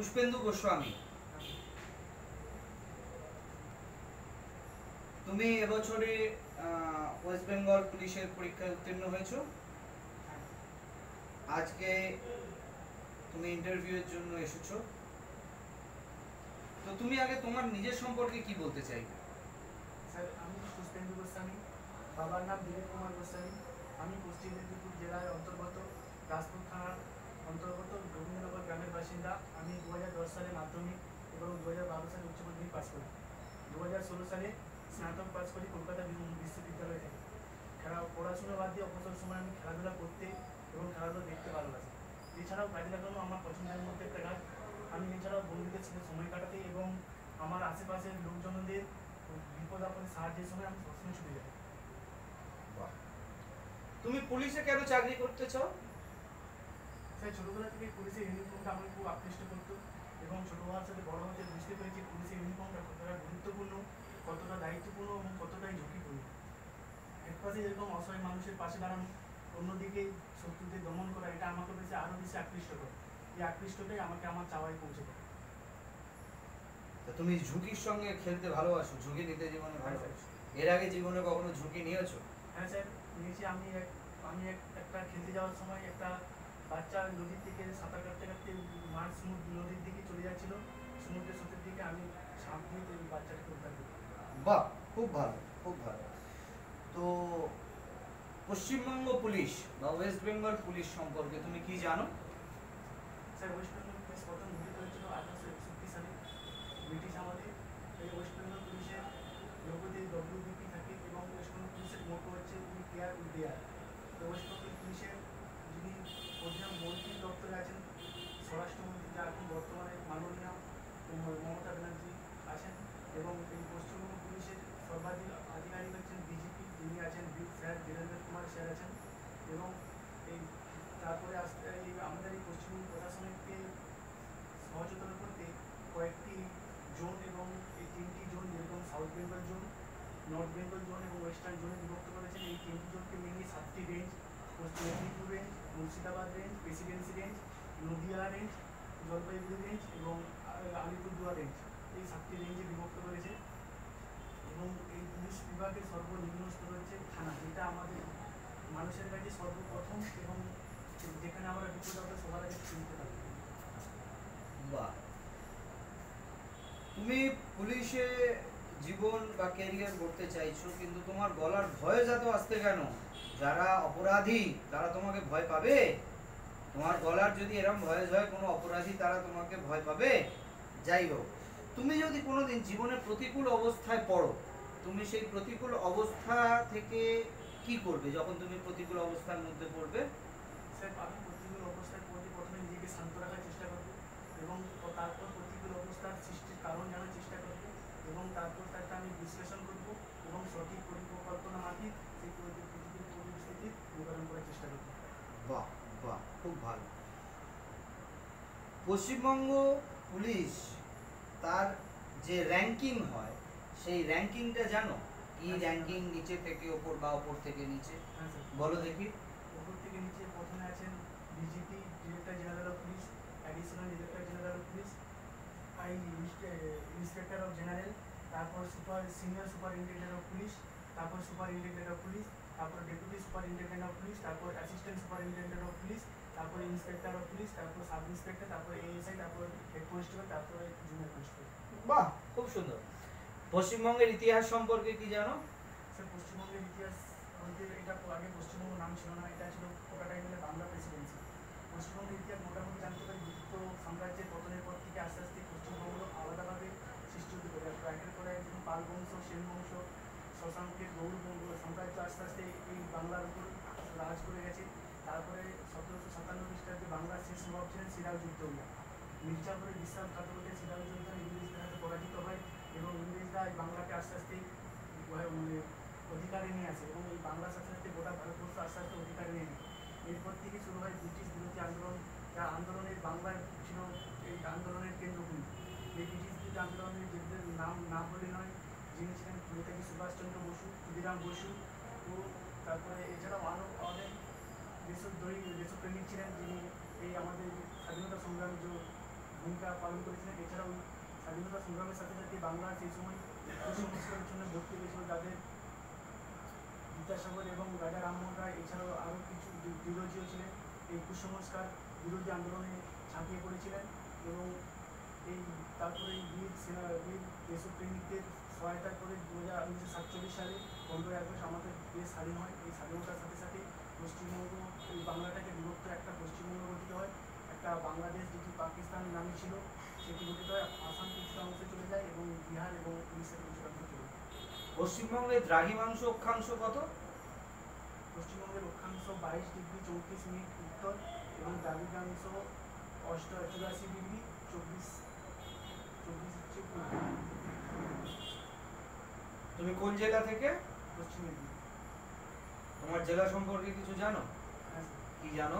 পুষ্পেন্দু গোস্বামী। তুমি এবছরে ওয়েস্ট বেঙ্গল পুলিশের পরীক্ষায় উত্তীর্ণ হয়েছো। আজকে তুমি ইন্টারভিউয়ের জন্য এসেছ। তো তুমি আগে তোমার নিজের সম্পর্কে কি বলতে চাইবে? স্যার, আমি পুষ্পেন্দু গোস্বামী। বাবার নাম দিলীপ কুমার গোস্বামী। আমি পশ্চিম মেদিনীপুর জেলার অন্তর্গত রাজপুর থানার অন্তর্গত গোবিন্দনগর গ্রামের বাসিন্দা, আমি দু সালে মাধ্যমিক এবং দু সালে উচ্চ মাধ্যমিক পাস করি। দু সালে স্নাতক পাস করি কলকাতা বিশ্ববিদ্যালয় থেকে। খেলা পড়াশোনা বাদ দিয়ে অবসর সময় আমি খেলাধুলা করতে এবং খেলাধুলা দেখতে ভালোবাসি। এছাড়াও গাড়ি লাগানো আমার পছন্দের মধ্যে একটা কাজ আমি এছাড়াও বন্ধুদের সাথে সময় কাটাতে এবং আমার আশেপাশের লোকজনদের বিপদ আপদে সাহায্যের সময় আমি সবসময় ছুটে যাই। তুমি পুলিশে কেন চাকরি করতে চাও? তাই ছোটবেলা থেকে পুলিশের ইউনিফর্মটা আমাকে খুব আকৃষ্ট করতো এবং ছোট হওয়ার সাথে বড় হতে বুঝতে পেরেছি পুলিশের ইউনিফর্মটা কতটা গুরুত্বপূর্ণ কতটা দায়িত্বপূর্ণ এবং কতটাই ঝুঁকিপূর্ণ। এক পাশে যেরকম অসহায় মানুষের পাশে দাঁড়ানো অন্যদিকে শত্রুদের দমন করা এটা আমাকে বেশি আরও বেশি আকৃষ্ট করে। এই আকৃষ্টটাই আমাকে আমার চাওয়ায় পৌঁছে দেয়। তা তুমি ঝুঁকির সঙ্গে খেলতে ভালোবাসো ঝুঁকি নিতে জীবনে ভালোবাসো? এর আগে জীবনে কখনো ঝুঁকি নিয়েছো? হ্যাঁ স্যার নিয়েছি আমি এক আমি এক একটা খেলতে যাওয়ার সময় একটা বাচ্চা নদীর থেকে সাঁতার কাটতে কাটতে মাঠ সমুদ্র নদীর দিকে চলে যাচ্ছিল। সমুদ্রের স্রোতের দিকে আমি সাপ দিয়ে বাচ্চাটাকে উদ্ধার করি বাহ খুব ভালো খুব ভালো। তো পশ্চিমবঙ্গ পুলিশ বা ওয়েস্ট বেঙ্গল পুলিশ সম্পর্কে তুমি কি জানো? স্যার ওয়েস্ট বেঙ্গল পুলিশ প্রথম গঠিত হয়েছিল আঠারোশো একষট্টি সালে। ব্রিটিশ আমাদের এই ওয়েস্ট বেঙ্গল পুলিশের লোগোতে ডব্লিউবিপি থাকে এবং ওয়েস্ট বেঙ্গল পুলিশের মোটো হচ্ছে উই কেয়ার উই দেয়ার তো ওয়েস্ট বেঙ্গল পুলিশের যিনি প্রধান মন্ত্রী দপ্তরে আছেন। স্বরাষ্ট্রমন্ত্রী যা এখন বর্তমানে মাননীয় মমতা ব্যানার্জি আছেন এবং এই পশ্চিমবঙ্গ পুলিশের সর্বাধিক আধিকারিক হচ্ছেন, বিজেপি যিনি আছেন স্যার বীরেন্দ্র কুমার স্যার আছেন এবং এই তারপরে আসতে আমাদের এই পশ্চিমবঙ্গ প্রশাসনকে সহজতর করতে কয়েকটি জোন এবং এই তিনটি জোন যেরকম south Bengal zone north Bengal zone এবং ওয়েস্টার্ন জোনে বিভক্ত করেছেন এই তিনটি জোনকে মিলিয়ে সাতটি রেঞ্জ পশ্চিম Medinipur range Murshidabad range presidency range Nadia range Jalpaiguri range এবং আ- আলিপুরদুয়ার রেঞ্জ এই সাতটি রেঞ্জে বিভক্ত করেছে এবং এই বিভাগের সর্বনিম্ন স্তর হচ্ছে থানা, যেটা আমাদের মানুষের কাছে সর্বপ্রথম এবং যেখানে আমরা বিপদ সবার আগে চিনতে পারি বাহ। তুমি পুলিশে জীবন বা ক্যারিয়ার করতে চাইছো, কিন্তু তোমার গলার ভয়ে আসতে কেন? যারা অপরাধী, তারা তোমাকে ভয় পাবে? তোমার গলার যদি এরকম ভয়ে হয় কোনো অপরাধী, তারা তোমাকে ভয় পাবে? যাই হোক, তুমি যদি কোনোদিন জীবনে প্রতিকূল অবস্থায় পড়ো তুমি সেই প্রতিকূল অবস্থা থেকে কি করবে যখন তুমি প্রতিকূল অবস্থার মধ্যে পড়বে? স্যার আমি প্রতিকূল অবস্থায় পড়তে প্রথমে নিজেকে শান্ত রাখার চেষ্টা করব এবং তারপর প্রতিকূল অবস্থার সৃষ্টির কারণ জানার চেষ্টা করব এবং তারপর তাকে আমি বিশ্লেষণ করব এবং সঠিক পরিকল্পনা মাফিক সেই প্রতিকূল পরিস্থিতির মোকাবিলা করার চেষ্টা করব। বাহ বাহ খুব ভালো। পশ্চিমবঙ্গ পুলিশ তার যে র্যাঙ্কিং হয় সেই র্যাঙ্কিংটা জানো? কি আচ্ছা। র্যাঙ্কিং নিচে থেকে ওপর বা ওপর থেকে নিচে? হ্যাঁ বলো দেখি। উপর থেকে নিচে প্রথমে আছেন DGP director general of police additional director general of police I inspector of general তারপর super senior superintendent of police তারপর সুপারিনটেন্ডেন্ট অফ পুলিশ তারপর ডেপুটি সুপারিনটেন্ডেন্ট অফ পুলিশ তারপর অ্যাসিস্ট্যান্ট সুপারিনটেন্ডেন্ট অফ পুলিশ তারপর ইন্সপেক্টর অফ পুলিশ তারপর sub inspector তারপর ASI তারপর head constable তারপরে junior constable বাহ! খুব সুন্দর। পশ্চিমবঙ্গের ইতিহাস সম্পর্কে কি জানো? স্যার, পশ্চিমবঙ্গের ইতিহাস বলতে এটা আগে পশ্চিমবঙ্গ নাম ছিল না, এটা ছিল ওটা টাইমে বাংলা প্রেসিডেন্সি পশ্চিমবঙ্গের ইতিহাস মোটামুটি জানতে পারি গুপ্ত সাম্রাজ্যের পতনের পর থেকে আস্তে আস্তে পশ্চিমবঙ্গ আলাদাভাবে সৃষ্টি হতে পারে। একের পরে এক যেমন পাল বংশ, সেন বংশ, শশাঙ্কের গৌড় বঙ্গ সাম্রাজ্য আস্তে আস্তে এই বাংলার উপর রাজ করে গেছে। তারপরে সতেরোশো সাতান্ন খ্রিস্টাব্দে বাংলার শেষ নবাব ছিলেন সিরাজউদ্দৌলা। মির্জাপুরের বিশ্বাসঘাতকতা সিরাজউদ্দৌলা ইংরেজদের হাতে পরাজিত হয়। এবং ইংরেজরা এই বাংলাকে আস্তে আস্তে মানে অধিকারে নিয়ে আসে এবং এই বাংলার সাথে সাথে গোটা ভারতবর্ষ আস্তে আস্তে অধিকারে নিয়ে নেয়। এরপর থেকে শুরু হয় ব্রিটিশ বিরোধী আন্দোলন, যা আন্দোলনের বাংলার ছিল এই আন্দোলনের কেন্দ্রগুলি এই ব্রিটিশ বিরোধী আন্দোলনের যেদের নাম না বলে নয়, যিনি ছিলেন নেতাজি সুভাষচন্দ্র বসু, ক্ষুদিরাম বসু ও তারপরে এছাড়াও আরও অনেক দেশদ্রোহী, দেশপ্রেমিক ছিলেন যিনি এই আমাদের স্বাধীনতা সংগ্রামে যে ভূমিকা পালন করেছিলেন। এছাড়াও স্বাধীনতা সংগ্রামের সাথে সাথে বাংলা সেই সময় কুসংস্কারের জন্য ভর্তি হয়েছিল যাদের বিদ্যাসাগর এবং রাজা রামমোহন রায় এছাড়াও আরও কিছু বিরোধীও ছিলেন। এই কুসংস্কার বিরোধী আন্দোলনে ঝাঁপিয়ে পড়েছিলেন এবং এই তারপরে বীর সেনা, বীর দেশপ্রেমিকদের সহায়তা করে দু হাজার উনিশশো সাতচল্লিশ সালে পনেরোই আগস্ট আমাদের দেশ স্বাধীন হয়। এই স্বাধীনতার সাথে সাথে পশ্চিমবঙ্গ, এই বাংলাটাকে বিভক্ত একটা পশ্চিমবঙ্গ গঠিত হয়। একটা বাংলাদেশ যেটি পাকিস্তান নামে ছিল। সেটি গঠিত আসাম কিছুটা অংশে চলে যায় এবং বিহার এবং উড়িষ্যার কিছুটা অংশে চলে যায় পশ্চিমবঙ্গের দ্রাঘিমাংশ অক্ষাংশ কত? পশ্চিমবঙ্গের অক্ষাংশ বাইশ ডিগ্রি চৌত্রিশ মিনিট উত্তর এবং দ্রাঘিমাংশ অষ্ট চুরাশি ডিগ্রি চব্বিশ চব্বিশ হচ্ছে তুমি কোন জেলা থেকে? পশ্চিম মেদিনীপুর। তোমার জেলা সম্পর্কে কিছু জানো? হ্যাঁ কি জানো?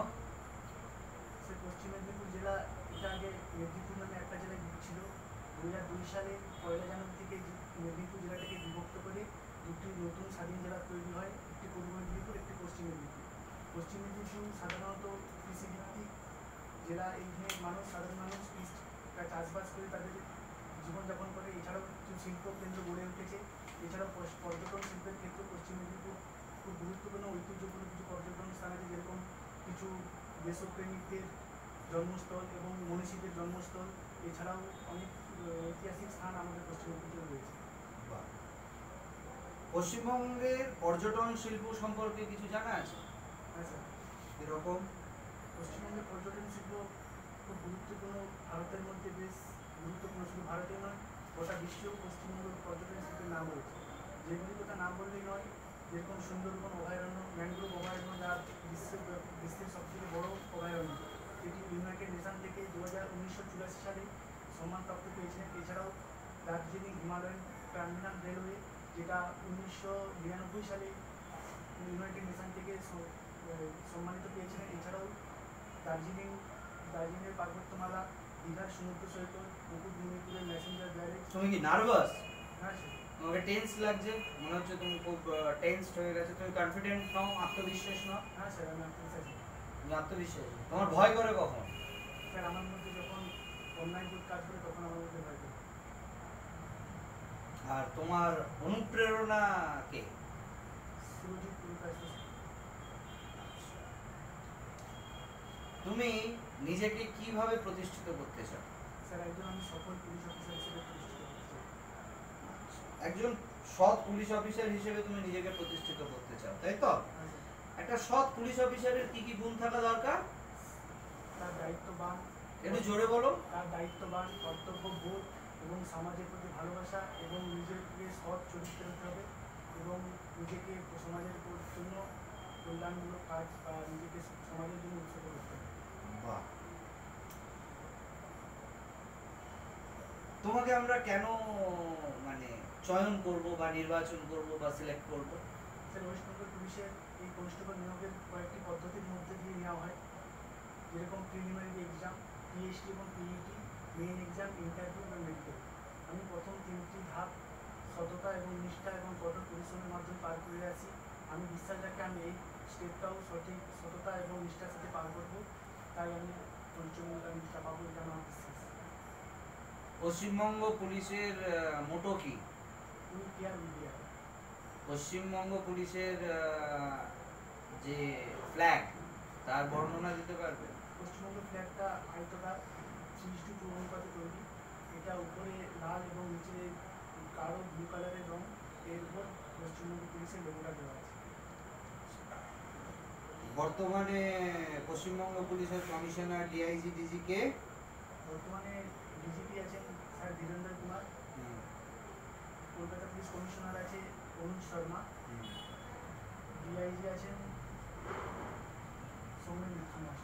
সে পশ্চিম মেদিনীপুর জেলা আগে মেদিনীপুর নামে একটা জেলা ছিল। দু হাজার দুই সালে পয়লা জানুয়ারি থেকে মেদিনীপুর জেলাটাকে বিভক্ত করে দুটি নতুন স্বাধীন জেলা তৈরি হয়, একটি পূর্ব মেদিনীপুর, একটি পশ্চিম মেদিনীপুর। পশ্চিম মেদিনীপুর সাধারণত কৃষিভিত্তিক জেলা এইখানে মানুষ, সাধারণ মানুষ চাষবাস করে তাদের জীবনযাপন করে। এছাড়াও কিছু শিল্প কেন্দ্র গড়ে উঠেছে। এছাড়াও পর্যটন শিল্পের ক্ষেত্রে পশ্চিম মেদিনীপুর খুব গুরুত্বপূর্ণ, ঐতিহ্যপূর্ণ কিছু পর্যটন স্থান আছে, যেরকম কিছু দেশপ্রেমিকদের জন্মস্থল এবং মনীষীদের জন্মস্থল এছাড়াও অনেক ঐতিহাসিক স্থান আমাদের পশ্চিমবঙ্গে রয়েছে। পশ্চিমবঙ্গের পর্যটন শিল্প সম্পর্কে কিছু জানা আছে? হ্যাঁ স্যার। এরকম পশ্চিমবঙ্গের পর্যটন শিল্প খুব গুরুত্বপূর্ণ ভারতের মধ্যে বেশ গুরুত্বপূর্ণ শুধু ভারতে নয় গোটা বিশ্বেও পশ্চিমবঙ্গের পর্যটন শিল্পের নাম রয়েছে। যেগুলির কথা নাম বললেই নয় যেরকম সুন্দরবন অভয়ারণ্য ম্যানগ্রোভ অভয়ারণ্য যা বিশ্বের বিশ্বের সবথেকে বড় অভয়ারণ্য। এটি ইউনাইটেড নেশন থেকে দু হাজার উনিশশো চুরাশি সালে সম্মানপ্রাপ্ত পেয়েছিলেন। এছাড়াও দার্জিলিং হিমালয়ান টার্মিনাল রেলওয়ে যেটা উনিশশো নিরানব্বই সালে ইউনাইটেড নেশন থেকে সম্মানিত পেয়েছিলেন। এছাড়াও দার্জিলিং দার্জিলিংয়ের পার্বত্যমালা দীঘার সমুদ্র সৈকত মুকুটমণিপুরের ম্যাসেঞ্জার ব্যারেজ তুমি কি নার্ভাস হ্যাঁ তোমাকে টেন্স লাগছে? মনে হচ্ছে তুমি খুব টেন্সড হয়ে গেছে। তুমি কনফিডেন্ট নাও আত্মবিশ্বাস নাও? হ্যাঁ স্যার আমি সাথে তুমি আত্মবিশ্বাস। তোমার ভয় করে কখন? স্যার আমার মধ্যে যখন অনলাইন বুক কাজ করে তখন আমার মধ্যে ভয় করে। আর তোমার অনুপ্রেরণা কে? তুমি নিজেকে কীভাবে প্রতিষ্ঠিত করতে চাও? স্যার একজন সফল পুলিশ অফিসার হিসেবে প্রতিষ্ঠিত একজন সৎ পুলিশ অফিসার হিসেবে তুমি নিজেকে প্রতিষ্ঠিত করতে চাও তাই তো? হ্যাঁ একটা সৎ পুলিশ অফিসারের কি কি গুণ থাকা দরকার? তার দায়িত্ববান একটু জোরে বলো। তার দায়িত্ববান কর্তব্যবোধ এবং সমাজের প্রতি ভালোবাসা এবং নিজেকে সৎ চরিত্র হতে হবে এবং নিজেকে সমাজের জন্য কল্যাণমূলক কাজ বা নিজেকে সমাজের জন্য উৎসর্গ করতে হবে। বাহ। তোমাকে আমরা কেন মানে চয়ন করব বা নির্বাচন করব বা সিলেক্ট করব? স্যার ওয়েস্ট বেঙ্গল পুলিশের এই কনস্টেবল নিয়োগের কয়েকটি পদ্ধতির মধ্যে দিয়ে নেওয়া হয়। যেরকম প্রিলিমিনারি এক্সাম পিএইচডি এবং পিইটি মেইন এক্সাম ইন্টারভিউ এবং মেডিকেল আমি প্রথম তিনটি ধাপ সততা এবং নিষ্ঠা এবং কঠোর পরিশ্রমের মাধ্যমে পার করে আসি। আমি বিশ্বাস রাখি আমি এই স্টেপটাও সঠিক সততা এবং নিষ্ঠার সাথে পার করব। তাই আমি পঞ্চম আমি পাবো এটা আমার বিশ্বাস। পশ্চিমবঙ্গ পুলিশের মোটো কি? উই কেয়ার কেয়ার পশ্চিমবঙ্গ পুলিশের যে ফ্ল্যাগ তার বর্ণনা দিতে পারবে? পশ্চিমবঙ্গ ফ্ল্যাগটা আয়তকার থ্রি টু টু অনুপাতে তৈরি। এটা উপরে লাল এবং নিচে কালো ব্লু কালারের রং। এর উপর পশ্চিমবঙ্গ পুলিশের লোগোটা দেওয়া আছে। বর্তমানে পশ্চিমবঙ্গ পুলিশের কমিশনার ডিআইজি ডিজি কে বর্তমানে ডিজিপি আছেন sir Dhirendra Kumar. Kolkata police commissioner আছে অনুজ শর্মা। ডিআইজি আছেন সৌমেন মহাশয়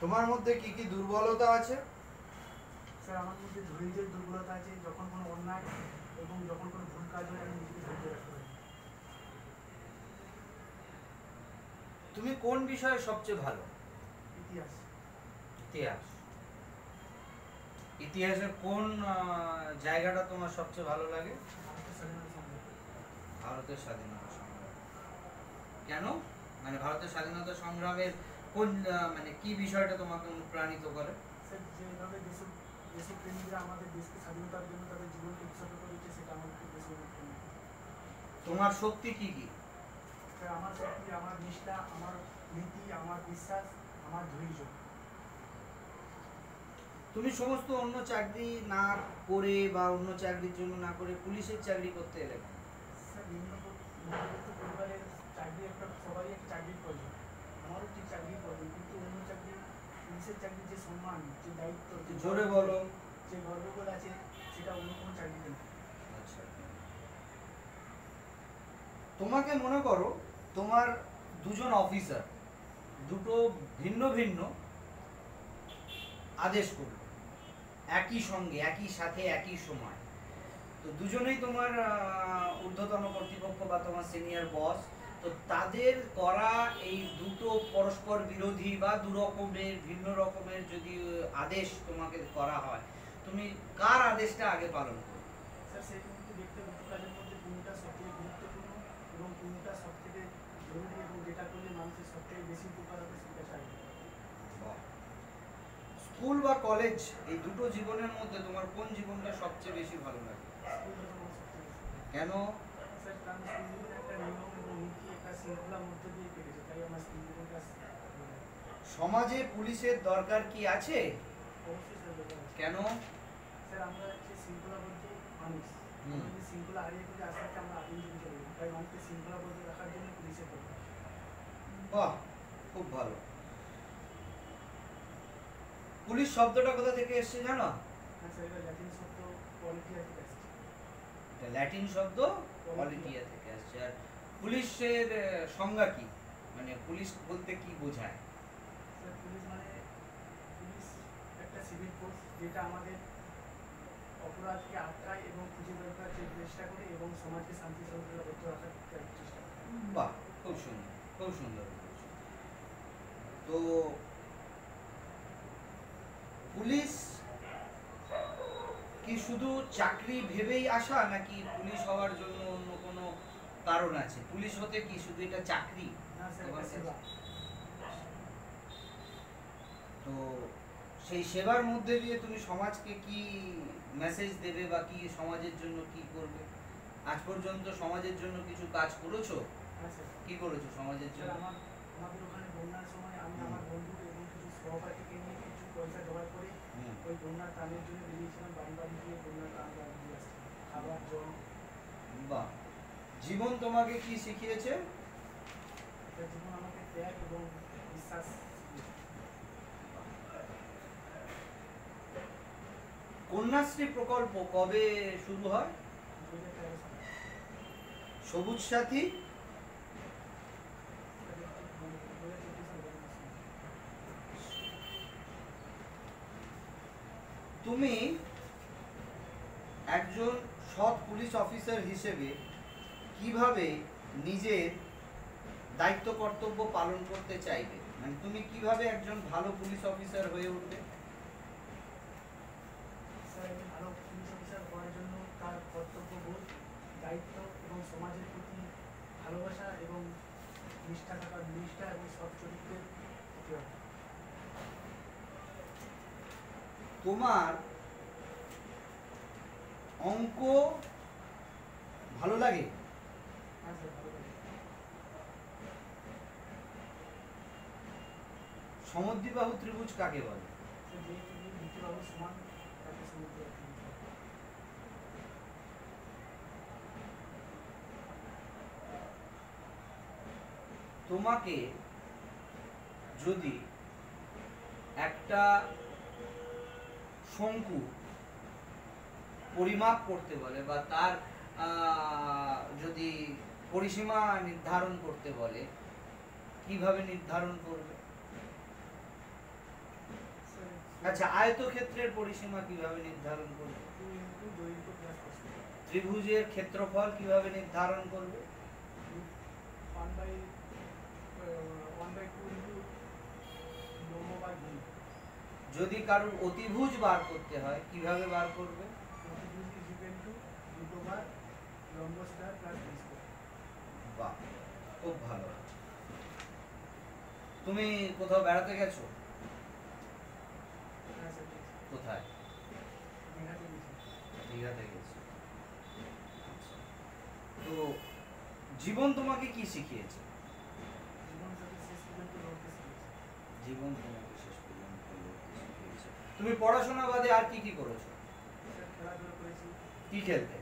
তোমার মধ্যে কি কি দুর্বলতা আছে? স্যার আমার মধ্যে ধৈর্যের দুর্বলতা আছে যখন কোনো অন্যায় এবং যখন কোনো ভুল কাজ হয় আমি নিজেকে ধৈর্য রাখতে পারি। তুমি কোন বিষয়ে সবচেয়ে ভালো? ইতিহাস। ইতিহাস। ইতিহাসের কোন জায়গাটা তোমার সবচেয়ে ভালো লাগে? ভারতের স্বাধীনতা সংগ্রাম। কেন? মানে ভারতের স্বাধীনতা সংগ্রামের কোন মানে কি বিষয়টা তোমাকে অনুপ্রাণিত করে? যেভাবে দেশ দেশপ্রেমীরা আমাদের দেশকে স্বাধীনতার জন্য তাদের জীবনকে উৎসর্গ করেছে সেটা আমাকে বেশি অনুপ্রাণিত করে। তোমার শক্তি কি কি? আমার শক্তি আমার নিষ্ঠা আমার নীতি আমার বিশ্বাস আমার ধৈর্য। তুমি সমস্ত অন্য চাকরি না করে বা অন্য চাকরির জন্য না করে পুলিশের চাকরি করতে এলে? চাকরি একটা সবারই একটা চাকরির প্রয়োজন। আমারও ঠিক চাকরির প্রয়োজন কিন্তু অন্য চাকরি পুলিশের চাকরির যে সম্মান যে দায়িত্ব যে জোরে বলো। যে গর্ববোধ আছে সেটা অন্য কোনো চাকরিতে নেই। আচ্ছা। তোমাকে মনে করো তোমার দুজন অফিসার দুটো ভিন্ন ভিন্ন আদেশ করল। একই সঙ্গে, একই সাথে, একই সময়। তো দুজনেই তোমার ঊর্ধ্বতন কর্তৃপক্ষ বা তোমার সিনিয়র বস তো তাদের করা এই দুটো পরস্পর বিরোধী বা দু রকমের, ভিন্ন রকমের যদি আদেশ তোমাকে করা হয়, তুমি কার আদেশটা আগে পালন করো স্যার, সেই দেখতে মধ্যে গুরুত্বপূর্ণ এবং সবথেকে এবং যেটা করলে মানুষের সবথেকে বেশি উপকার হবে সেটা চাই স্কুল বা কলেজ, এই দুটো জীবনের মধ্যে তোমার কোন জীবনটা সবচেয়ে বেশি ভালো লাগে কেন। সমাজে পুলিশের দরকার কি আছে। কেন খুব ভালো পুলিশ শব্দটা কোথা থেকে এসেছে জানো? স্যার এটা ল্যাটিন শব্দ পলিটিয়া থেকে আসছে। আর পুলিশের সংজ্ঞা কি? মানে পুলিশ বলতে কি বোঝায়? স্যার পুলিশ মানে পুলিশ একটা সিভিল ফোর্স যেটা আমাদের অপরাধকে আটকায় এবং খুঁজে বের করার চেষ্টা করে এবং সমাজকে শান্তি রাখার চেষ্টা করে। বাহ খুব সুন্দর খুব সুন্দর। তো পুলিশ কি শুধু চাকরি ভেবেই আসা নাকি পুলিশ হওয়ার জন্য অন্য কোনো কারণ আছে? পুলিশ হতে কি শুধু এটা চাকরি? তো সেই সেবার মধ্যে দিয়ে তুমি সমাজকে কি মেসেজ দেবে বা কি সমাজের জন্য কি করবে? আজ পর্যন্ত সমাজের জন্য কিছু কাজ করেছ? হ্যাঁ কি করেছ সমাজের জন্য? আমাদের ওখানে বন্যার সময় আমি আমার বন্ধু এবং কিছু কিছু পয়সা জোগাড় করে ওই বন্যার ত্রাণের জন্য বেরিয়েছিলাম বাড়ি বাড়ি গিয়ে বন্যার ত্রাণ দিয়ে আসছি। খাবার জল। বাহ। জীবন তোমাকে কি শিখিয়েছে? জীবন আমাকে ত্যাগ এবং বিশ্বাস কন্যাশ্রী প্রকল্প কবে শুরু হয়? সবুজ সাথী দু হাজার চব্বিশ সালে তুমি একজন সৎ পুলিশ অফিসার হিসেবে কীভাবে নিজের দায়িত্ব কর্তব্য পালন করতে চাইবে? মানে তুমি কীভাবে একজন ভালো পুলিশ অফিসার হয়ে উঠবে? দায়িত্ব এবং সমাজের প্রতি ভালোবাসা এবং নিষ্ঠা থাকার নিষ্ঠা এবং সৎ চরিত্রের হতে হবে তোমার অঙ্ক ভালো লাগে? সমদ্বিবাহু ত্রিভুজ কাকে বলে? তোমাকে যদি একটা শঙ্কু পরিমাপ করতে বলে বা তার যদি পরিসীমা নির্ধারণ করতে বলে, কীভাবে নির্ধারণ করবে? আচ্ছা আয়তক্ষেত্রের পরিসীমা কীভাবে নির্ধারণ করবে? ত্রিভুজের ক্ষেত্রফল কীভাবে নির্ধারণ করবে? 1 বাই 1 বাই 2 যদি কারোর অতিভুজ বার করতে হয় কীভাবে বার করবে? খুব ভালো। তুমি কোথাও বেড়াতে গেছো? হ্যাঁ কোথায়? দীঘাতে গেছি। আচ্ছা। তো জীবন তোমাকে কি শিখিয়েছে? জীবন সাথে শেষ পর্যন্ত লড়তে জীবন তোমাকে শেষ পর্যন্ত লড়তে শিখিয়েছে তুমি পড়াশোনা বাদে আর কি কি করেছ? কি খেলতে?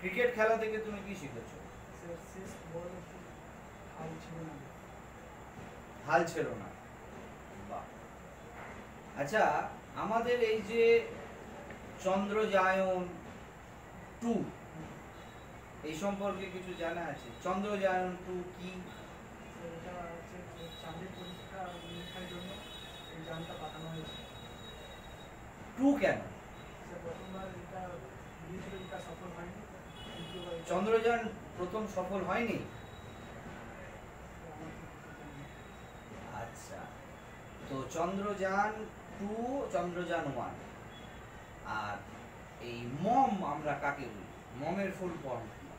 ক্রিকেট খেলা থেকে তুমি কি শিখেছো? হাল ছিল না। আচ্ছা আমাদের এই যে চন্দ্রযায়ন টু এই সম্পর্কে কিছু জানা আছে? চন্দ্রযায়ন টু কি স্যার এটা হচ্ছে চাকরির পরীক্ষা নিরীক্ষার জন্য এই পাঠানো হয়েছে। টু কেন? চন্দ্রযান প্রথম সফল হয়নি। আচ্ছা তো চন্দ্রযান টু চন্দ্রযান ওয়ান। আর এই মম আমরা কাকে বলি? মমের ফুল ফর্ম কি স্যার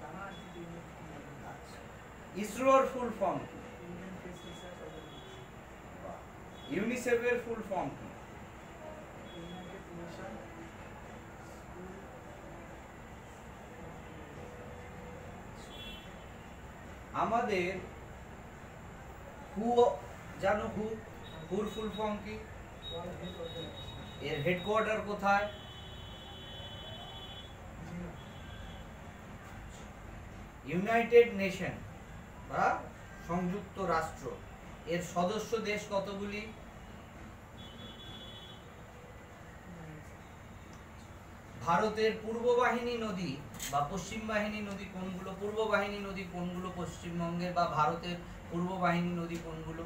জানা আছে কিন্তু এই মুহূর্তে ঠিক জানা নেই। আচ্ছা ইসরোর ফুল ফর্ম কি? ইন্ডিয়ান স্পেস রিসার্চ অর্গানাইজেশন ইউনিসেফের ফুল ফর্ম কি? ইউনাইটেড নেশন স্কুল আমাদের হু জানো হু হুর ফুল ফর্ম কি? ওয়ার্ল্ড হেলথ অর্গানাইজেশন এর হেডকোয়ার্টার কোথায়? জিনো ইউনাইটেড নেশন বা সংযুক্ত রাষ্ট্র। এর সদস্য দেশ কতগুলি? ভারতের পূর্ব বাহিনী নদী বা পশ্চিম বাহিনী নদী কোনগুলো? পূর্ব বাহিনী নদী কোনগুলো? পশ্চিমবঙ্গের বা ভারতের পূর্ব বাহিনী নদী কোনগুলো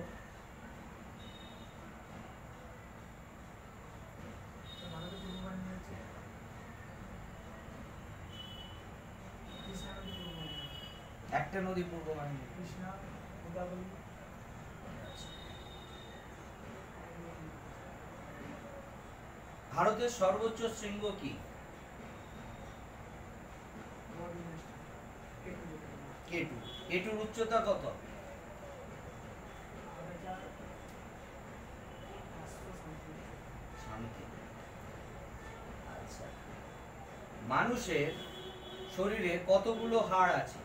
ভারতের পূর্ব বাহিনী হচ্ছে কৃষ্ণা নদী পূর্ব বাহিনী একটা নদী পূর্ব বাহিনী কৃষ্ণা গোদাবরী ভারতের সর্বোচ্চ শৃঙ্গ কি? কেটু। কেটুর উচ্চতা কত? আচ্ছা। মানুষের শরীরে কতগুলো হাড় আছে?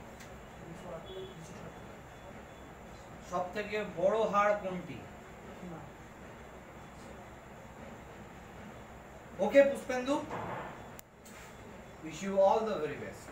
সব থেকে বড় হাড় কোনটি সীমা Okay, Puspendhu. Wish you all the very best.